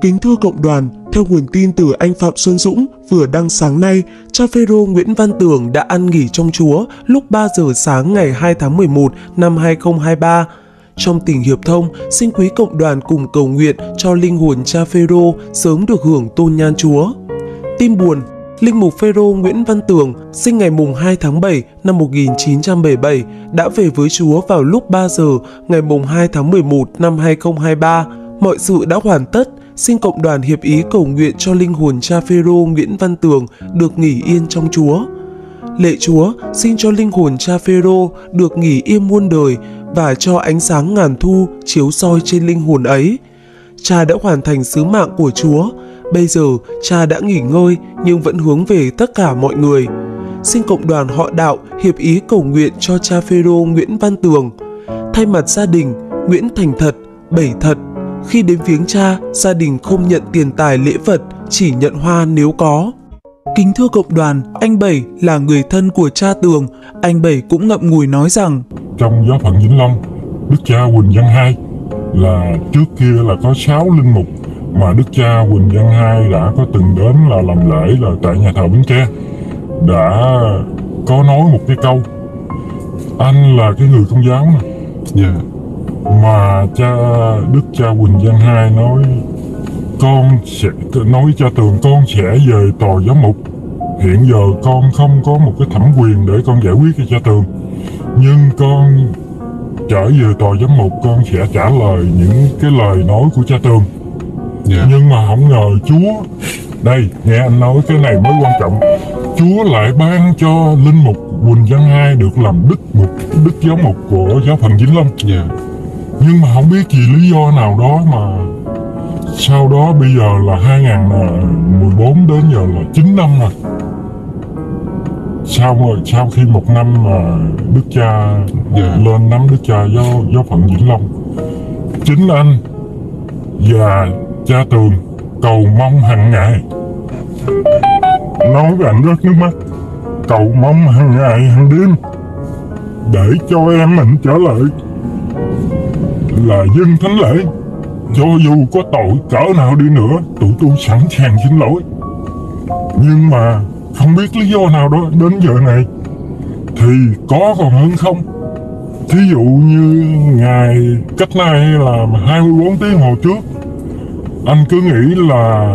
Kính thưa cộng đoàn, theo nguồn tin từ anh Phạm Xuân Dũng vừa đăng sáng nay, cha Phêrô Nguyễn Văn Tưởng đã ăn nghỉ trong Chúa lúc 3 giờ sáng ngày 2 tháng 11 năm 2023. Trong tình hiệp thông, xin quý cộng đoàn cùng cầu nguyện cho linh hồn cha Phêrô sớm được hưởng tôn nhan Chúa. Tin buồn, Linh mục Phêrô Nguyễn Văn Tường sinh ngày mùng 2 tháng 7 năm 1977 đã về với Chúa vào lúc 3 giờ ngày mùng 2 tháng 11 năm 2023. Mọi sự đã hoàn tất, xin cộng đoàn hiệp ý cầu nguyện cho linh hồn cha Phêrô Nguyễn Văn Tường được nghỉ yên trong Chúa. Lệ Chúa, xin cho linh hồn cha Phêrô được nghỉ yên muôn đời và cho ánh sáng ngàn thu chiếu soi trên linh hồn ấy. Cha đã hoàn thành sứ mạng của Chúa, bây giờ cha đã nghỉ ngơi nhưng vẫn hướng về tất cả mọi người. Xin cộng đoàn họ đạo hiệp ý cầu nguyện cho cha Phêrô Nguyễn Văn Tường. Thay mặt gia đình, Nguyễn Thành Thật, Bảy Thật, khi đến viếng cha, gia đình không nhận tiền tài lễ vật, chỉ nhận hoa nếu có. Kính thưa cộng đoàn, anh Bảy là người thân của cha Tường. Anh Bảy cũng ngậm ngùi nói rằng Trong giáo phận Vĩnh Long, Đức cha Quỳnh Văn Hai là trước kia là có 6 linh mục mà Đức cha Quỳnh Văn Hai đã có từng đến là làm lễ là tại nhà thờ Bến Tre đã có nói một cái câu anh là cái người công giáo nè Dạ. Mà cha Đức cha Quỳnh Văn Hai nói con sẽ nói cha Tường con sẽ về tòa giám mục. Hiện giờ con không có một cái thẩm quyền để con giải quyết cho cha Tường. Nhưng con trở về tòa giám mục con sẽ trả lời những cái lời nói của cha Tường. Dạ. nhưng mà không ngờ Chúa đây nghe anh nói cái này mới quan trọng. Chúa lại ban cho linh mục Quỳnh Văn Hai được làm đức mục đức giáo mục của giáo phận Vĩnh Long. Dạ. Nhưng mà không biết vì lý do nào đó mà sau đó bây giờ là 2014 đến giờ là 9 năm rồi. Sau rồi sau khi một năm mà đức cha Dạ. lên nắm đức cha giáo giáo phận Vĩnh Long chính anh và cha Tường cầu mong hàng ngày. Nói với anh rất nước mắt cầu mong hàng ngày hàng đêm để cho em mình trở lại là dân thánh lễ. Cho dù có tội cỡ nào đi nữa, tụi tôi sẵn sàng xin lỗi. Nhưng mà không biết lý do nào đó đến giờ này. Thì có còn hơn không? Thí dụ như ngày cách nay là 24 tiếng hồi trước, anh cứ nghĩ là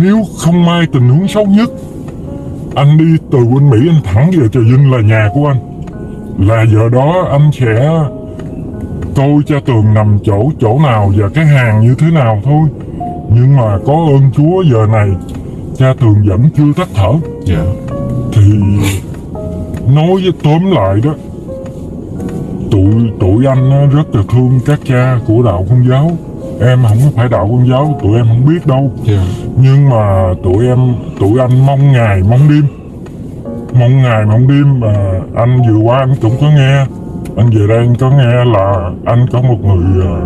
nếu không may tình huống xấu nhất, anh đi từ bên Mỹ, anh thẳng về Trà Vinh là nhà của anh. Là giờ đó anh sẽ coi cha tường nằm chỗ chỗ nào và cái hàng như thế nào thôi. Nhưng mà có ơn Chúa giờ này cha tường vẫn chưa tắt thở. Dạ. thì nói với tóm lại đó tụi tụi anh rất là thương các cha của đạo công giáo. Em không phải đạo công giáo tụi em không biết đâu. Dạ. nhưng mà tụi em tụi anh mong ngày mong đêm. Mong ngày mong đêm mà anh vừa qua anh cũng có nghe anh về đây anh có nghe là anh có một người ờ,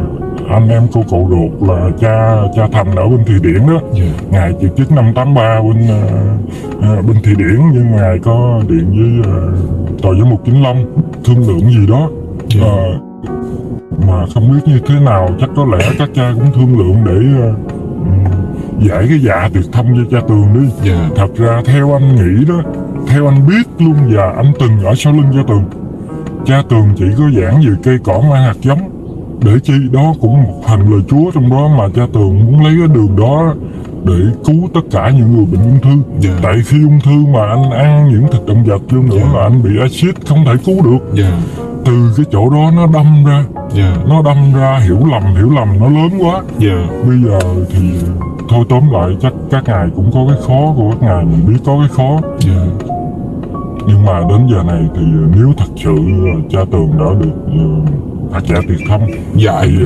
anh em cô cậu ruột là cha cha thành ở bên thụy điển đó Dạ. ngài chịu chức năm 83 bên ờ, ờ, bên thụy điển nhưng ngài có điện với uh, tòa giám mục chính long thương lượng gì đó Dạ. Ờ, mà không biết như thế nào chắc có lẽ các cha cũng thương lượng để ừm, giải cái dạ tuyệt thông cho cha tường đi Dạ. thật ra theo anh nghĩ đó theo anh biết luôn và anh từng ở sau lưng cha tường cha tường chỉ có giảng về cây cỏ mang hạt giống để chi đó cũng một phần lời chúa trong đó mà cha tường muốn lấy cái đường đó để cứu tất cả những người bệnh ung thư Dạ. tại khi ung thư mà anh ăn những thực động vật luôn nữa Dạ. là anh bị axit không thể cứu được Dạ. từ cái chỗ đó nó đâm ra Dạ. nó đâm ra hiểu lầm hiểu lầm nó lớn quá Dạ. bây giờ thì thôi tóm lại chắc các ngài cũng có cái khó của các ngài mình biết có cái khó Dạ. Nhưng mà đến giờ này thì nếu thật sự cha tường đã được ờ, phải trả tiệc thông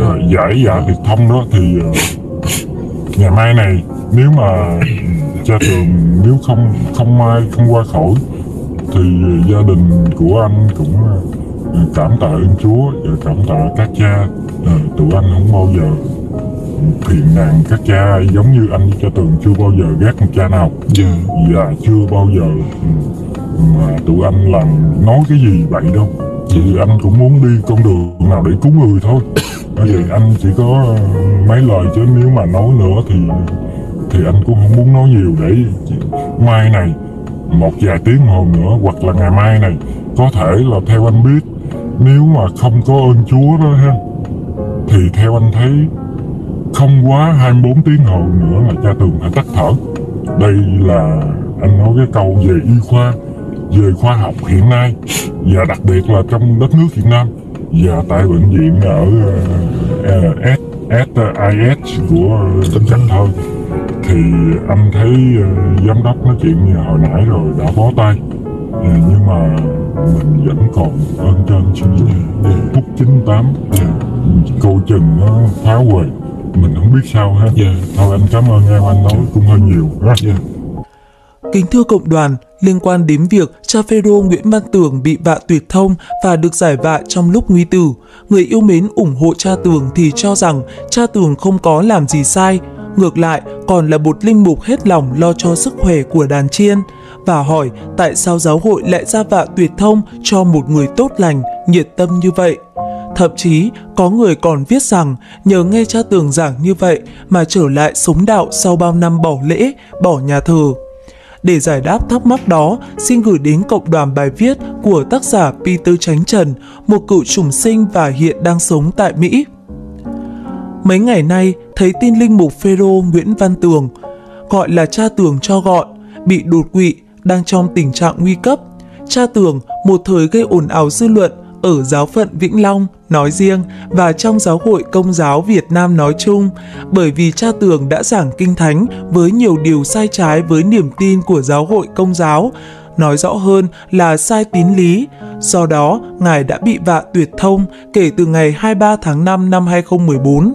ờ, giải dạ tiệc thông đó thì ờ, ngày mai này nếu mà cha tường nếu không không may không qua khỏi thì gia đình của anh cũng ờ, cảm tạ ơn Chúa và cảm tạ các cha Ờ, tụi anh không bao giờ phiền nàn các cha giống như anh cha tường chưa bao giờ ghét một cha nào Dạ. và chưa bao giờ ừ, mà tụi anh làm nói cái gì vậy đâu? Thì anh cũng muốn đi con đường nào để cứu người thôi. À, thì anh chỉ có uh, mấy lời chứ nếu mà nói nữa thì thì anh cũng không muốn nói nhiều để mai này một vài tiếng hồi nữa hoặc là ngày mai này có thể là theo anh biết. Nếu mà không có ơn Chúa đó ha thì theo anh thấy không quá 24 tiếng hồi nữa là cha tường phải tắt thở. Đây là anh nói cái câu về y khoa về khoa học hiện nay và đặc biệt là trong đất nước Việt Nam và tại bệnh viện ở uh, S, SIS của tỉnh Cần Thơ thì anh thấy uh, giám đốc nói chuyện như hồi nãy rồi đã bó tay. Uh, nhưng mà mình vẫn còn ơn trên nghĩ phút chín tám. Câu chừng nó phá quầy mình không biết sao hết yeah. thôi anh cảm ơn em anh nói cũng hơi nhiều yeah. Kính thưa cộng đoàn, liên quan đến việc cha Phêrô Nguyễn Văn Tường bị vạ tuyệt thông và được giải vạ trong lúc nguy tử, người yêu mến ủng hộ cha Tường thì cho rằng cha Tường không có làm gì sai, ngược lại còn là một linh mục hết lòng lo cho sức khỏe của đàn chiên và hỏi tại sao giáo hội lại ra vạ tuyệt thông cho một người tốt lành, nhiệt tâm như vậy. Thậm chí có người còn viết rằng nhờ nghe cha tường giảng như vậy mà trở lại sống đạo sau bao năm bỏ lễ, bỏ nhà thờ. Để giải đáp thắc mắc đó, xin gửi đến cộng đoàn bài viết của tác giả Peter Chánh Trần, một cựu trùng sinh và hiện đang sống tại Mỹ. Mấy ngày nay, thấy tin linh mục Phêrô Nguyễn Văn Tường, gọi là cha Tường cho gọn, bị đột quỵ, đang trong tình trạng nguy cấp. Cha Tường một thời gây ồn ào dư luận ở giáo phận Vĩnh Long nói riêng và trong giáo hội công giáo Việt Nam nói chung bởi vì cha Tường đã giảng kinh thánh với nhiều điều sai trái với niềm tin của giáo hội công giáo nói rõ hơn là sai tín lý. Do đó, Ngài đã bị vạ tuyệt thông kể từ ngày 23 tháng 5 năm 2014.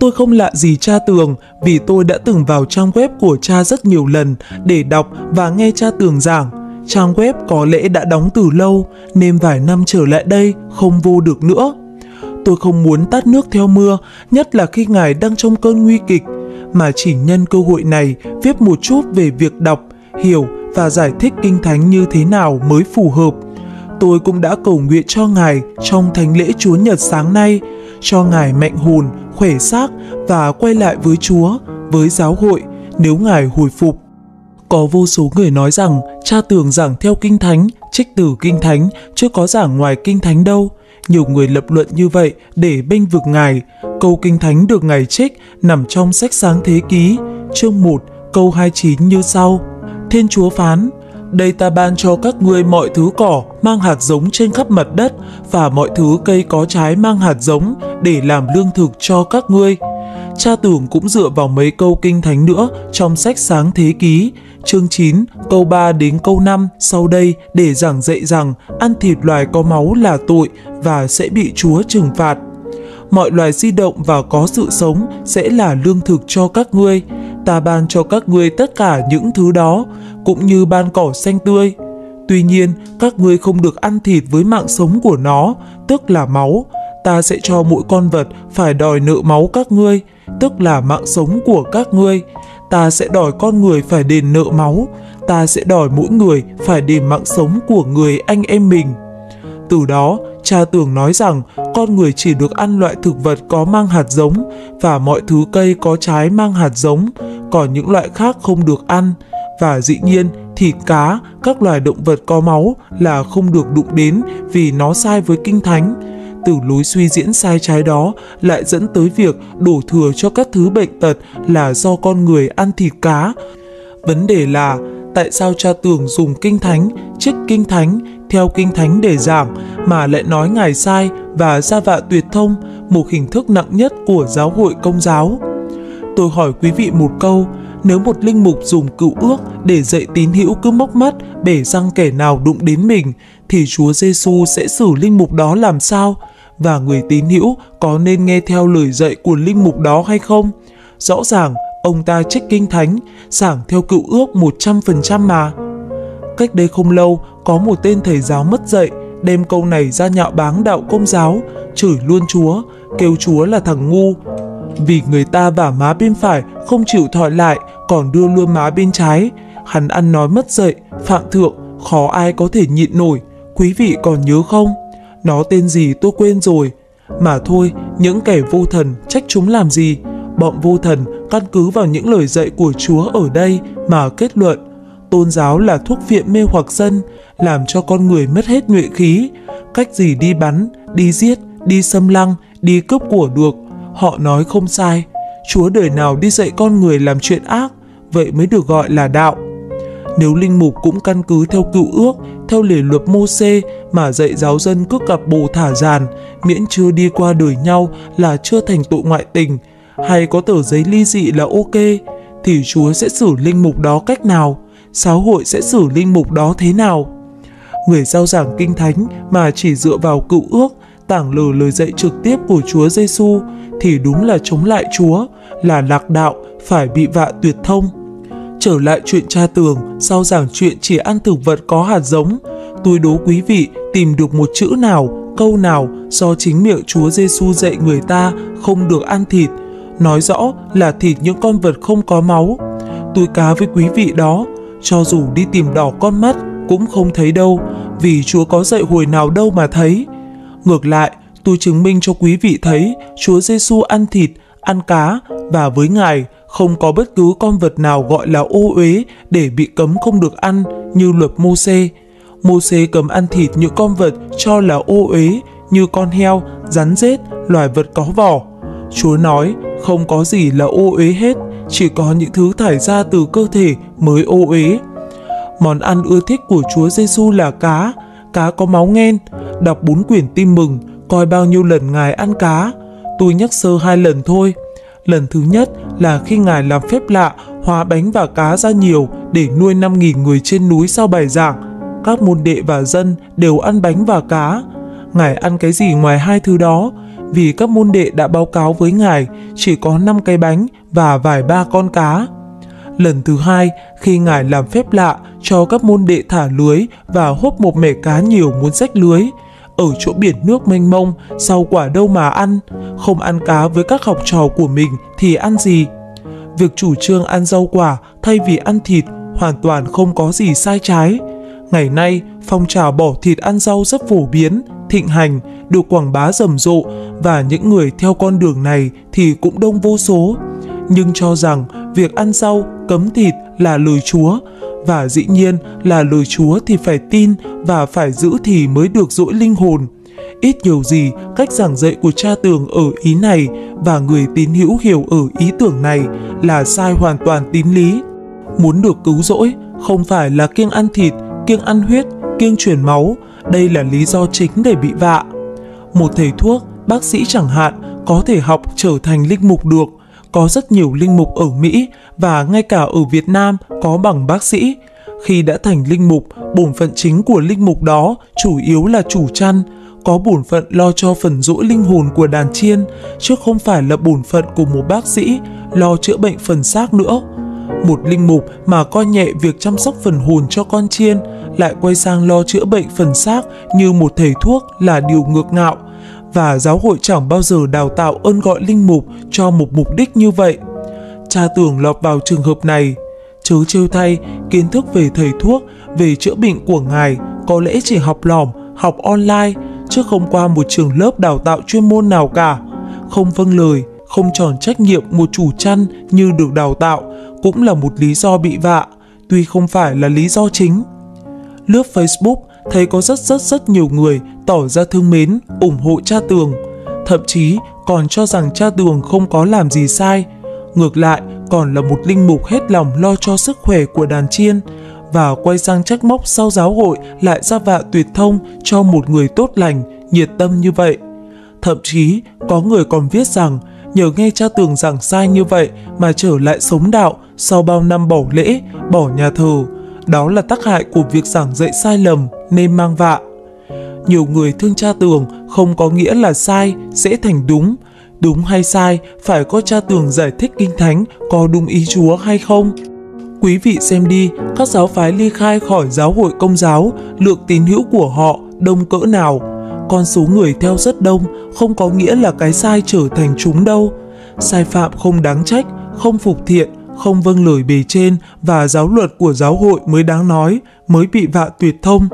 Tôi không lạ gì cha Tường vì tôi đã từng vào trang web của cha rất nhiều lần để đọc và nghe cha Tường giảng. Trang web có lẽ đã đóng từ lâu nên vài năm trở lại đây không vô được nữa. Tôi không muốn tắt nước theo mưa, nhất là khi ngài đang trong cơn nguy kịch, mà chỉ nhân cơ hội này viết một chút về việc đọc, hiểu và giải thích kinh thánh như thế nào mới phù hợp. Tôi cũng đã cầu nguyện cho ngài trong thánh lễ Chúa Nhật sáng nay, cho ngài mạnh hồn, khỏe xác và quay lại với Chúa, với giáo hội nếu ngài hồi phục. Có vô số người nói rằng cha tường giảng theo kinh thánh, trích từ kinh thánh, chưa có giảng ngoài kinh thánh đâu. Nhiều người lập luận như vậy để bênh vực ngài. Câu kinh thánh được ngài trích nằm trong sách sáng thế ký, chương 1, câu 29 như sau. Thiên Chúa phán, đây ta ban cho các ngươi mọi thứ cỏ mang hạt giống trên khắp mặt đất và mọi thứ cây có trái mang hạt giống để làm lương thực cho các ngươi. Cha tưởng cũng dựa vào mấy câu kinh thánh nữa trong sách sáng thế ký, chương 9, câu 3 đến câu 5 sau đây để giảng dạy rằng ăn thịt loài có máu là tội và sẽ bị Chúa trừng phạt. Mọi loài di động và có sự sống sẽ là lương thực cho các ngươi. Ta ban cho các ngươi tất cả những thứ đó, cũng như ban cỏ xanh tươi. Tuy nhiên, các ngươi không được ăn thịt với mạng sống của nó, tức là máu. Ta sẽ cho mỗi con vật phải đòi nợ máu các ngươi, tức là mạng sống của các ngươi ta sẽ đòi con người phải đền nợ máu, ta sẽ đòi mỗi người phải đền mạng sống của người anh em mình. Từ đó, cha tưởng nói rằng con người chỉ được ăn loại thực vật có mang hạt giống và mọi thứ cây có trái mang hạt giống, còn những loại khác không được ăn. Và dĩ nhiên, thịt cá, các loài động vật có máu là không được đụng đến vì nó sai với kinh thánh từ lối suy diễn sai trái đó lại dẫn tới việc đổ thừa cho các thứ bệnh tật là do con người ăn thịt cá. Vấn đề là tại sao cha tưởng dùng kinh thánh, trích kinh thánh, theo kinh thánh để giảng mà lại nói ngài sai và ra vạ tuyệt thông, một hình thức nặng nhất của giáo hội công giáo. Tôi hỏi quý vị một câu, nếu một linh mục dùng cựu ước để dạy tín hữu cứ móc mắt bể răng kẻ nào đụng đến mình thì Chúa Giêsu sẽ xử linh mục đó làm sao? Và người tín hữu có nên nghe theo lời dạy của linh mục đó hay không? Rõ ràng, ông ta trích kinh thánh, giảng theo cựu ước 100% mà. Cách đây không lâu, có một tên thầy giáo mất dạy, đem câu này ra nhạo báng đạo công giáo, chửi luôn Chúa, kêu Chúa là thằng ngu. Vì người ta vả má bên phải không chịu thọi lại, còn đưa luôn má bên trái. Hắn ăn nói mất dạy, phạm thượng, khó ai có thể nhịn nổi. Quý vị còn nhớ không? Nó tên gì tôi quên rồi. Mà thôi, những kẻ vô thần trách chúng làm gì? Bọn vô thần căn cứ vào những lời dạy của Chúa ở đây mà kết luận tôn giáo là thuốc viện mê hoặc dân, làm cho con người mất hết nhuệ khí. Cách gì đi bắn, đi giết, đi xâm lăng, đi cướp của được, họ nói không sai. Chúa đời nào đi dạy con người làm chuyện ác, vậy mới được gọi là đạo. Nếu linh mục cũng căn cứ theo cựu ước, theo lề luật mô xê mà dạy giáo dân cướp cặp bồ thả giàn, miễn chưa đi qua đời nhau là chưa thành tội ngoại tình, hay có tờ giấy ly dị là ok, thì Chúa sẽ xử linh mục đó cách nào? Xã hội sẽ xử linh mục đó thế nào? Người giao giảng kinh thánh mà chỉ dựa vào cựu ước, tảng lờ lời dạy trực tiếp của Chúa Giêsu thì đúng là chống lại Chúa, là lạc đạo, phải bị vạ tuyệt thông. Trở lại chuyện cha tường, sau giảng chuyện chỉ ăn thực vật có hạt giống, tôi đố quý vị tìm được một chữ nào, câu nào do chính miệng Chúa Giêsu dạy người ta không được ăn thịt, nói rõ là thịt những con vật không có máu. Tôi cá với quý vị đó, cho dù đi tìm đỏ con mắt cũng không thấy đâu, vì Chúa có dạy hồi nào đâu mà thấy. Ngược lại, tôi chứng minh cho quý vị thấy Chúa Giêsu ăn thịt, ăn cá và với Ngài không có bất cứ con vật nào gọi là ô uế để bị cấm không được ăn như luật Mô-xê. Mô-xê cấm ăn thịt những con vật cho là ô uế như con heo, rắn rết, loài vật có vỏ. Chúa nói không có gì là ô uế hết, chỉ có những thứ thải ra từ cơ thể mới ô uế. Món ăn ưa thích của Chúa Giêsu là cá, cá có máu nghen. Đọc bốn quyển tin mừng, coi bao nhiêu lần Ngài ăn cá. Tôi nhắc sơ hai lần thôi. Lần thứ nhất là khi Ngài làm phép lạ hóa bánh và cá ra nhiều để nuôi 5.000 người trên núi sau bài giảng. Các môn đệ và dân đều ăn bánh và cá. Ngài ăn cái gì ngoài hai thứ đó? Vì các môn đệ đã báo cáo với Ngài chỉ có 5 cái bánh và vài ba con cá. Lần thứ hai, khi Ngài làm phép lạ cho các môn đệ thả lưới và hốt một mẻ cá nhiều muốn rách lưới, ở chỗ biển nước mênh mông, sau quả đâu mà ăn, không ăn cá với các học trò của mình thì ăn gì? Việc chủ trương ăn rau quả thay vì ăn thịt hoàn toàn không có gì sai trái. Ngày nay, phong trào bỏ thịt ăn rau rất phổ biến, thịnh hành, được quảng bá rầm rộ và những người theo con đường này thì cũng đông vô số. Nhưng cho rằng việc ăn rau, cấm thịt là lời Chúa và dĩ nhiên là lời Chúa thì phải tin và phải giữ thì mới được dỗi linh hồn. Ít nhiều gì, cách giảng dạy của cha tường ở ý này và người tín hữu hiểu ở ý tưởng này là sai hoàn toàn tín lý. Muốn được cứu rỗi, không phải là kiêng ăn thịt, kiêng ăn huyết, kiêng truyền máu, đây là lý do chính để bị vạ. Một thầy thuốc, bác sĩ chẳng hạn, có thể học trở thành linh mục được, có rất nhiều linh mục ở Mỹ và ngay cả ở Việt Nam có bằng bác sĩ. Khi đã thành linh mục, bổn phận chính của linh mục đó chủ yếu là chủ chăn, có bổn phận lo cho phần rỗi linh hồn của đàn chiên, chứ không phải là bổn phận của một bác sĩ lo chữa bệnh phần xác nữa. Một linh mục mà coi nhẹ việc chăm sóc phần hồn cho con chiên, lại quay sang lo chữa bệnh phần xác như một thầy thuốc là điều ngược ngạo, và giáo hội chẳng bao giờ đào tạo ơn gọi linh mục cho một mục đích như vậy. Cha tưởng lọt vào trường hợp này. Chớ trêu thay, kiến thức về thầy thuốc, về chữa bệnh của ngài có lẽ chỉ học lỏm, học online, chứ không qua một trường lớp đào tạo chuyên môn nào cả. Không vâng lời, không tròn trách nhiệm một chủ chăn như được đào tạo cũng là một lý do bị vạ, tuy không phải là lý do chính. Lướt Facebook, thấy có rất rất rất nhiều người tỏ ra thương mến, ủng hộ cha tường, thậm chí còn cho rằng cha tường không có làm gì sai. Ngược lại, còn là một linh mục hết lòng lo cho sức khỏe của đàn chiên và quay sang trách móc sau giáo hội lại ra vạ tuyệt thông cho một người tốt lành, nhiệt tâm như vậy. Thậm chí, có người còn viết rằng nhờ nghe cha tường giảng sai như vậy mà trở lại sống đạo sau bao năm bỏ lễ, bỏ nhà thờ. Đó là tác hại của việc giảng dạy sai lầm nên mang vạ. Nhiều người thương cha tường không có nghĩa là sai sẽ thành đúng. Đúng hay sai phải có cha tường giải thích kinh thánh có đúng ý Chúa hay không. Quý vị xem đi, các giáo phái ly khai khỏi giáo hội công giáo, lượng tín hữu của họ đông cỡ nào. Con số người theo rất đông, không có nghĩa là cái sai trở thành chúng đâu. Sai phạm không đáng trách, không phục thiện, không vâng lời bề trên và giáo luật của giáo hội mới đáng nói, mới bị vạ tuyệt thông.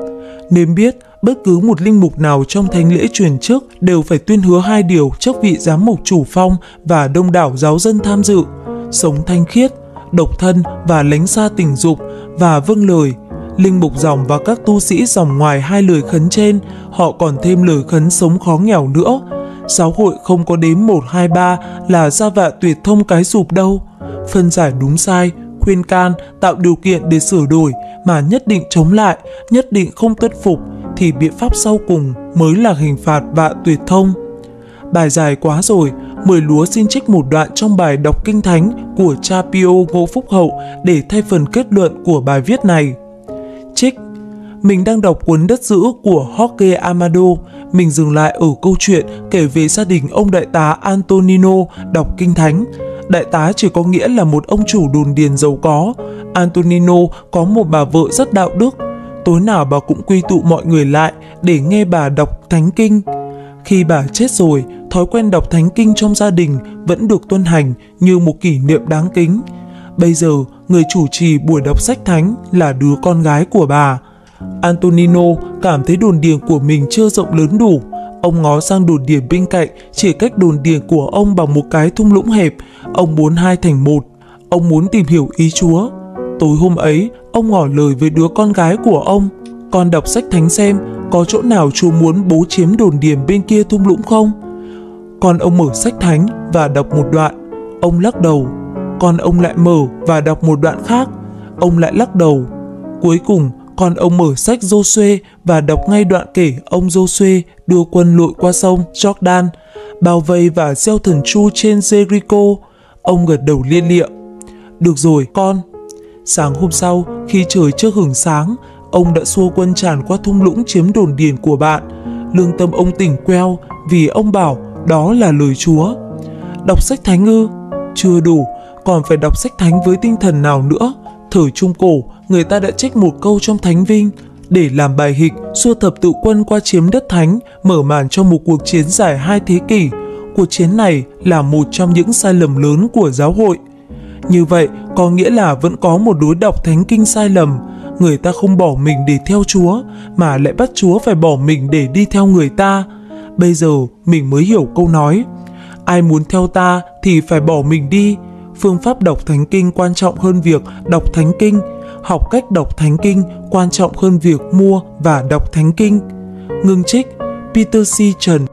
Nên biết, bất cứ một linh mục nào trong thánh lễ truyền trước đều phải tuyên hứa hai điều trước vị giám mục chủ phong và đông đảo giáo dân tham dự, sống thanh khiết, độc thân và lánh xa tình dục và vâng lời. Linh mục dòng và các tu sĩ dòng ngoài hai lời khấn trên, họ còn thêm lời khấn sống khó nghèo nữa. Giáo hội không có đếm 1, 2, 3 là ra vạ tuyệt thông cái sụp đâu. Phân giải đúng sai, khuyên can, tạo điều kiện để sửa đổi mà nhất định chống lại, nhất định không tuân phục thì biện pháp sau cùng mới là hình phạt vạ tuyệt thông. Bài dài quá rồi, Mười lúa xin trích một đoạn trong bài đọc kinh thánh của cha Pio Ngô Phúc Hậu để thay phần kết luận của bài viết này. Trích Mình đang đọc cuốn Đất Giữ của Jorge Amado. Mình dừng lại ở câu chuyện kể về gia đình ông đại tá Antonino đọc kinh thánh. Đại tá chỉ có nghĩa là một ông chủ đồn điền giàu có. Antonino có một bà vợ rất đạo đức. Tối nào bà cũng quy tụ mọi người lại để nghe bà đọc thánh kinh. Khi bà chết rồi, thói quen đọc thánh kinh trong gia đình vẫn được tuân hành như một kỷ niệm đáng kính. Bây giờ, người chủ trì buổi đọc sách thánh là đứa con gái của bà. Antonino cảm thấy đồn điền của mình chưa rộng lớn đủ. Ông ngó sang đồn điền bên cạnh, chỉ cách đồn điền của ông bằng một cái thung lũng hẹp. Ông muốn hai thành một. Ông muốn tìm hiểu ý Chúa. Tối hôm ấy, ông ngỏ lời với đứa con gái của ông. Con đọc sách thánh xem, có chỗ nào Chúa muốn bố chiếm đồn điền bên kia thung lũng không? con ông mở sách thánh và đọc một đoạn, ông lắc đầu. con ông lại mở và đọc một đoạn khác, ông lại lắc đầu. Cuối cùng, con ông mở sách Joshua và đọc ngay đoạn kể ông Joshua đưa quân lội qua sông Jordan, bao vây và gieo thần chu trên Jericho. Ông gật đầu liên lịa. Được rồi, con. Sáng hôm sau, khi trời chưa hưởng sáng, ông đã xua quân tràn qua thung lũng chiếm đồn điền của bạn. Lương tâm ông tỉnh queo vì ông bảo đó là lời Chúa. Đọc sách thánh ư? Chưa đủ, còn phải đọc sách thánh với tinh thần nào nữa? Thời Trung Cổ, người ta đã trích một câu trong Thánh Vinh để làm bài hịch xua thập tự quân qua chiếm đất thánh, mở màn cho một cuộc chiến dài hai thế kỷ. Cuộc chiến này là một trong những sai lầm lớn của giáo hội. Như vậy, có nghĩa là vẫn có một đối đọc thánh kinh sai lầm. Người ta không bỏ mình để theo Chúa, mà lại bắt Chúa phải bỏ mình để đi theo người ta. Bây giờ mình mới hiểu câu nói Ai muốn theo ta thì phải bỏ mình đi Phương pháp đọc thánh kinh quan trọng hơn việc đọc thánh kinh Học cách đọc thánh kinh quan trọng hơn việc mua và đọc thánh kinh Ngưng trích Peter C. Trần